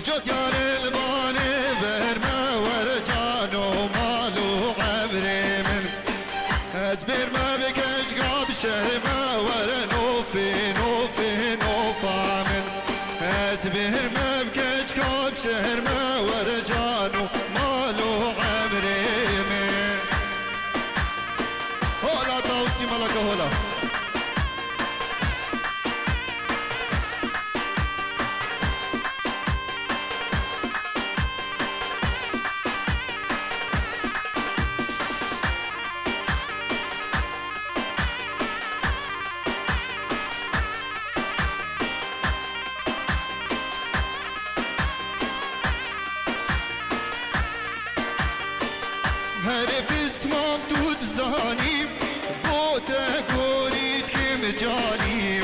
جد یار البا هر بسمام تو زانیم بوتا گورید کم جانیم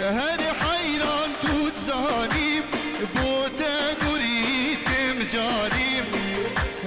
هر حیران تو زانیم بوتا گورید کم جانیم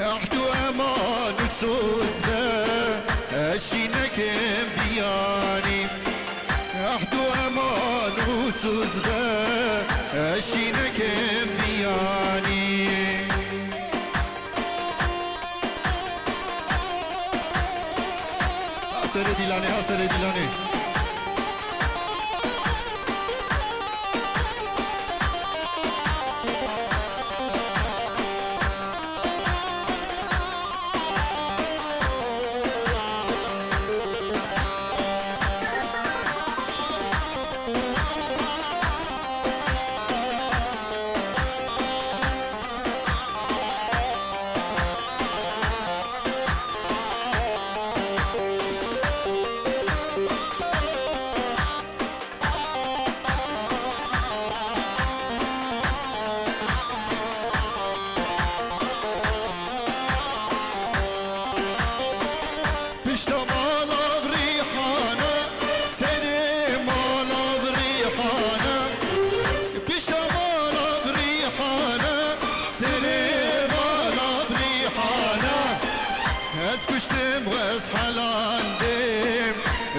احد و امان و سوز به اشی نکم بیانیم احد و امان و سوز به اشی نکم بیانیم Dilani Hasere Dilani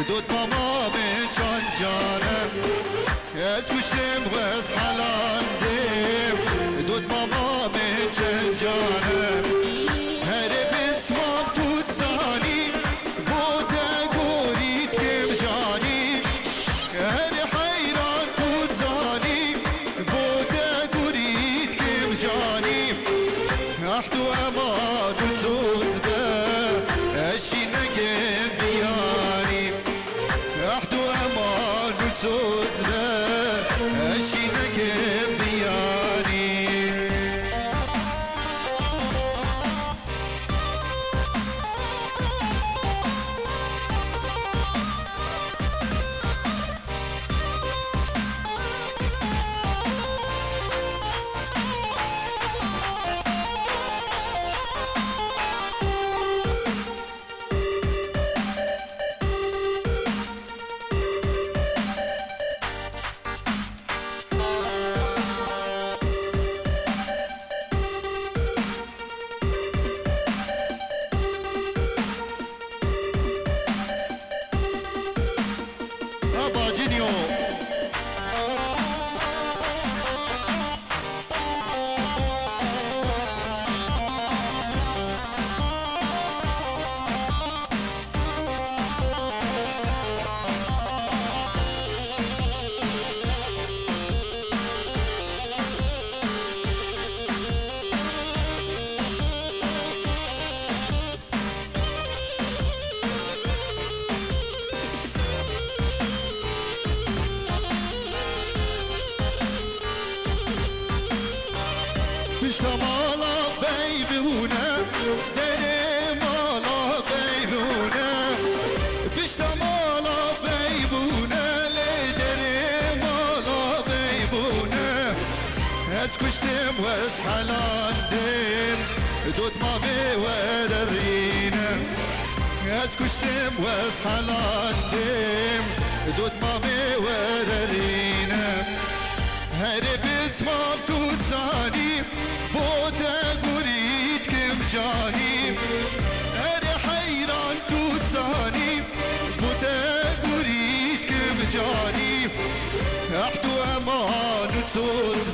دو تمام جان جانم. از گوشتم غز حلان ده yeah. از کشتم و از حلاندم دوت ما بوررینم از کشتم و از حلاندم دوت ما بوررینم هر بسمام تو زانیم بوده گورید کم جانیم هر حیران تو زانیم بوده گورید کم جانیم احد و أمان و سوز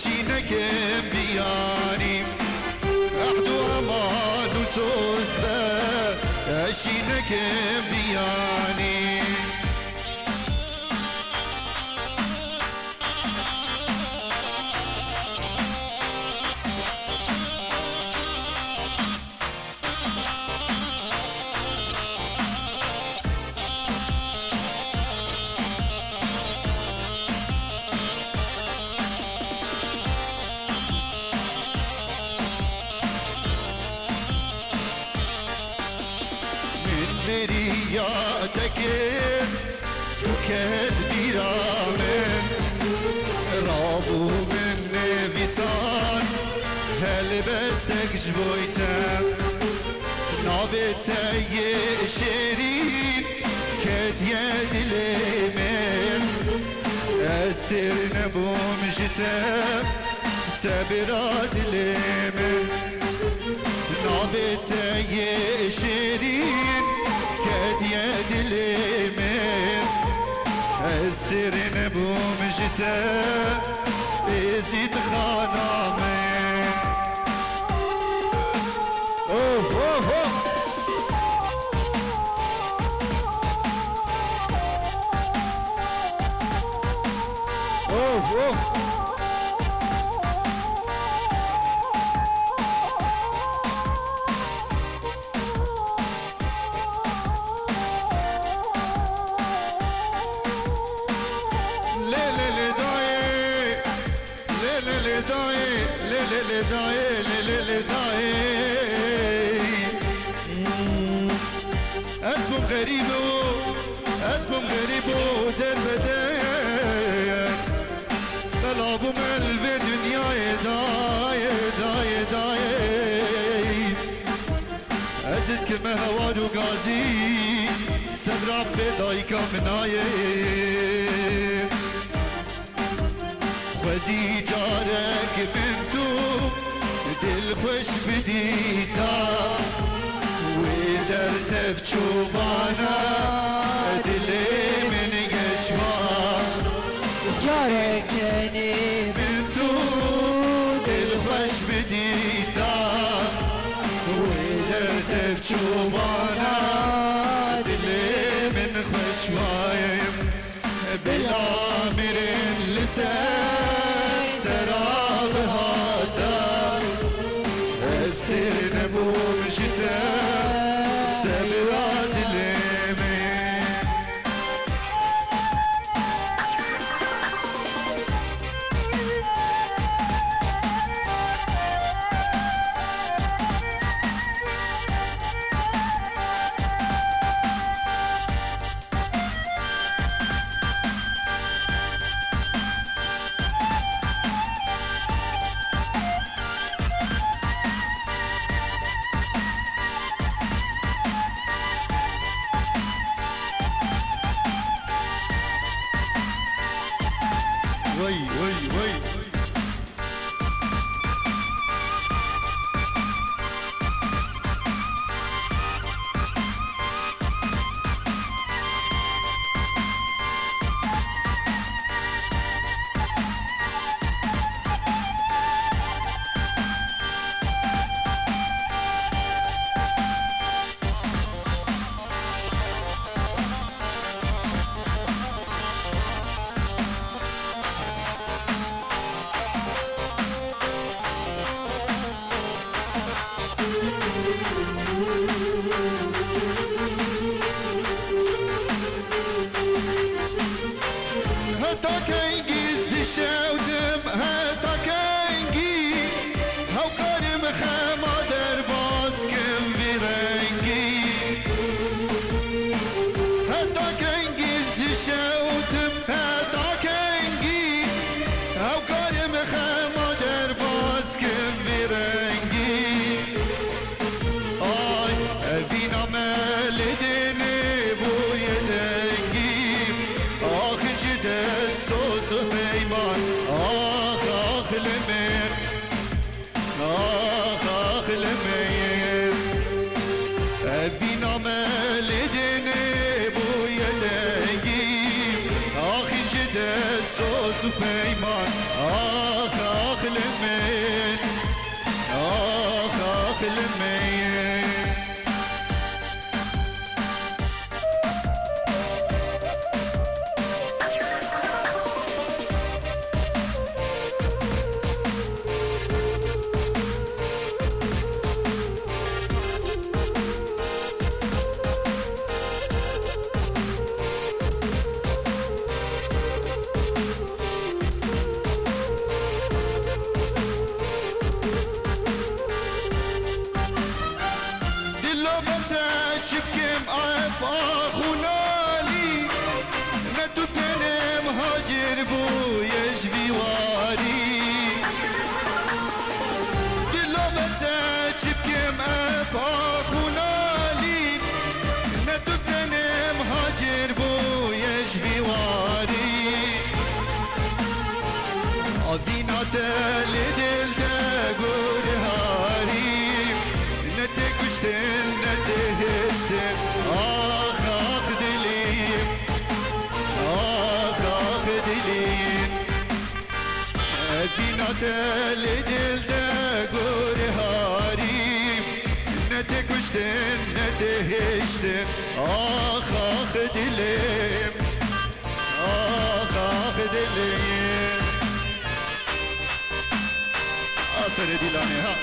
به اشینکم بیانیم عهد و امان و سوزبه اشینکم بیانیم هل بستك جبويتم نابتي شيرين كد يد اليمين استر نبوم جتم سبرات اليمين نابتي شيرين كد يد اليمين استرن بومجته بزيد خانامين لداي لداي اسمم غريبو اسمم غريبو در بدايك طلبوا من الدنيا داي داي داي سمرا بدايك مناي خذي جارك بنتو دل خوش بدیتا ودرت بچوبانا دل من گشمان جاركني من في ناتل دل دقور هاري نتك وشتن نتهشتن آخ آخ دليم آخ آخ دليم آسر دلانه ها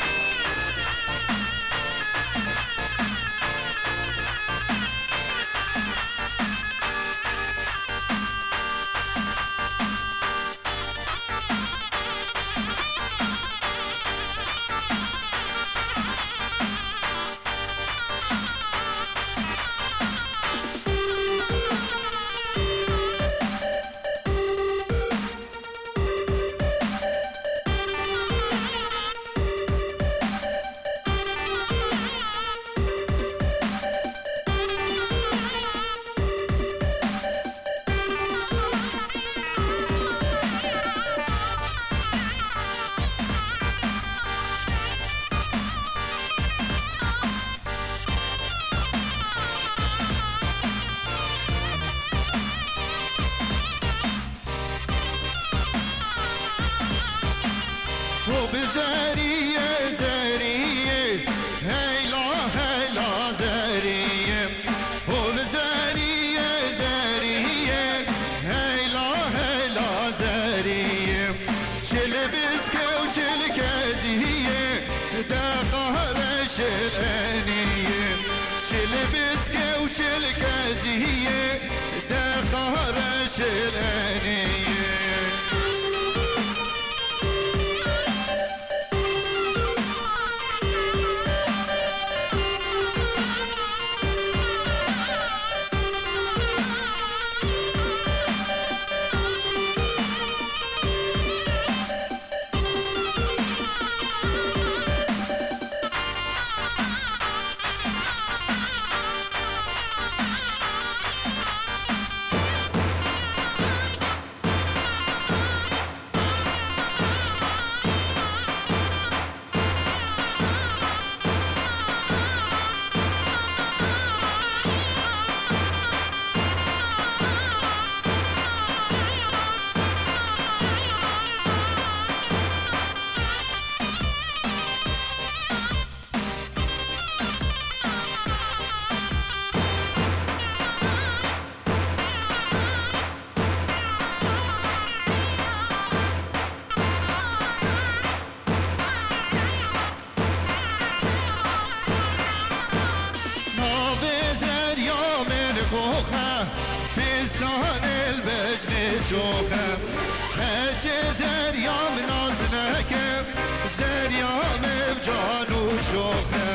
دستان البجن چوخم هرچه زریام ناز نکم زریام جانو شوخم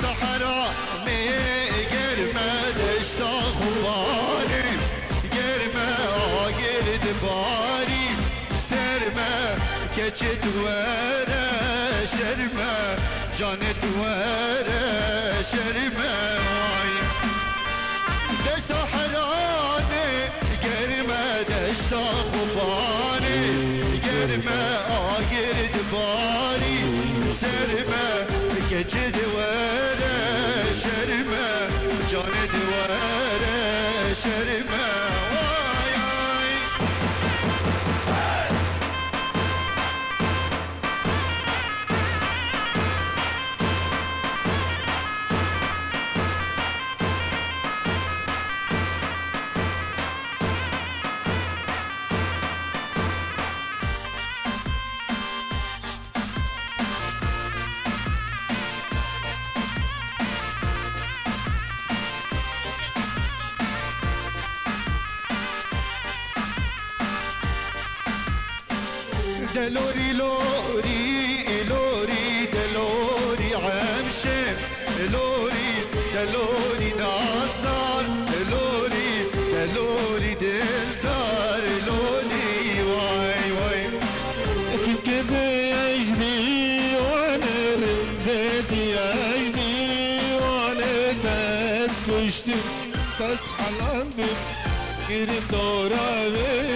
دشت حرامي قرمة دشت خواني قرمة آقر دباري سرمة كچت ورا شرمة جانت ورا شرمة واي دشت حرامي قرمة دشت خواني قرمة آقر دباري سرمة دلوري لوري لوري دلوري. عمشم لوري دلوري نازدار لوري دلوري دلدار لوري واي واي. كيف كده يجدي وأنا ردت يجدي وأنا تسكشت. تسحل عندي كريم دورة بيه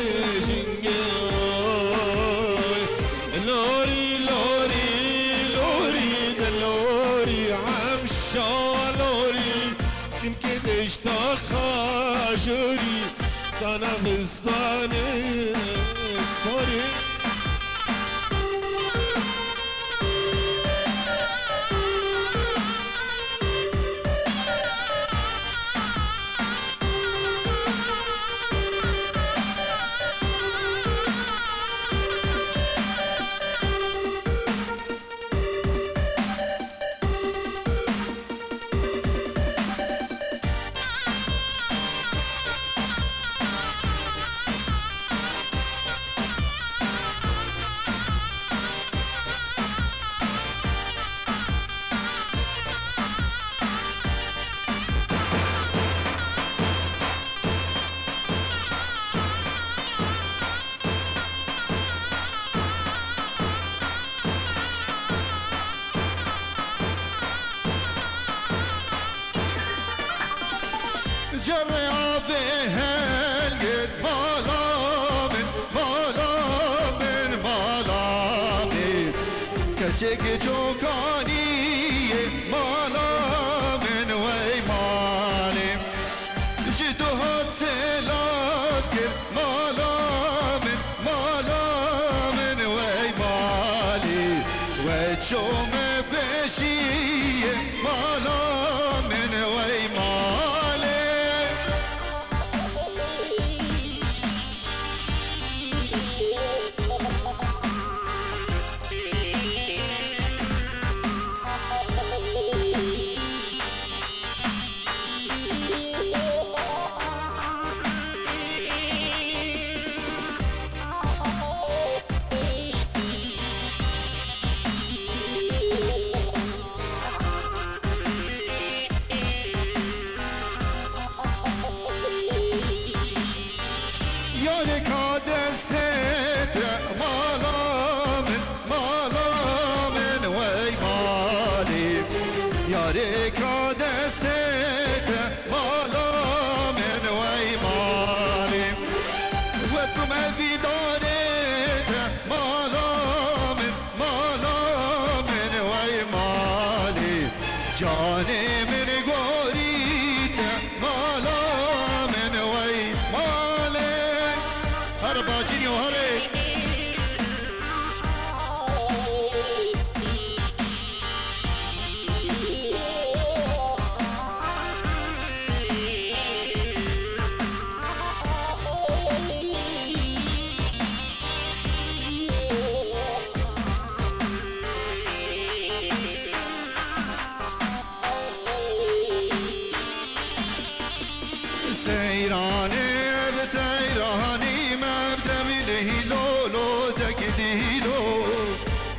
Johnny.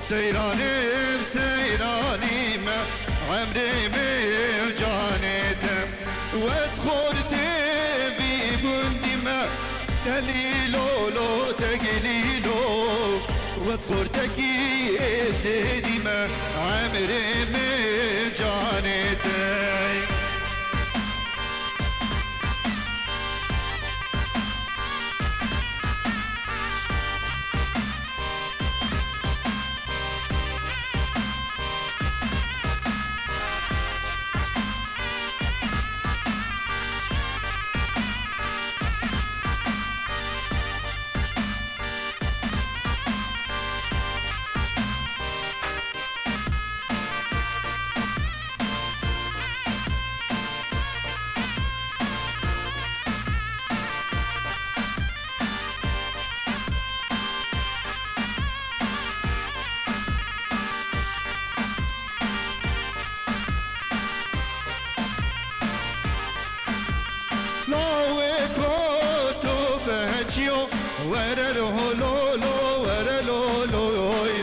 سيراني سيراني ما عمري بجانتم في ببندي ما دليلو لو تقليلو واسخرتكي سيدي ما عمري بجانتم ورا الهلولو ورا الهلولوي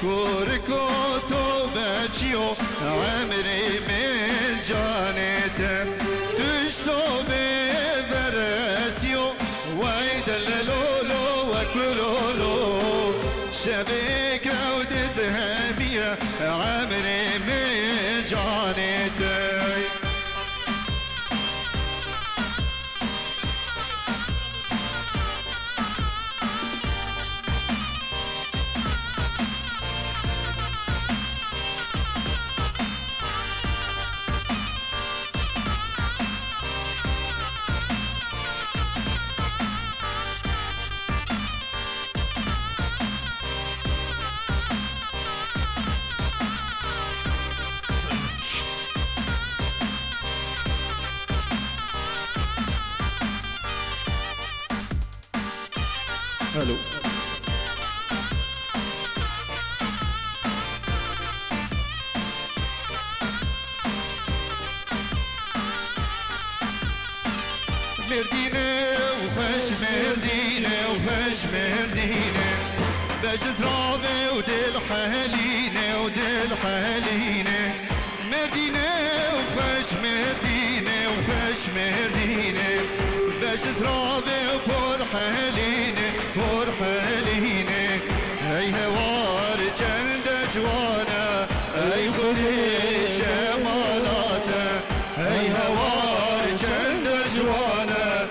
كوركو توباتشيو عمري من جانته تشتو بفرسيو وايد اللولو وكلولو شبيكة وتذهبية عمري ألو مردينة وفش مردينة وفش مردينة بجز رابة ودل حالينة ودل حالينة. مردينة وفش مردينة وفش مردينة بجز رابة وفور حالينة هي هوار جند جوانا. خذي شمالاته أي هوار جند جوانا.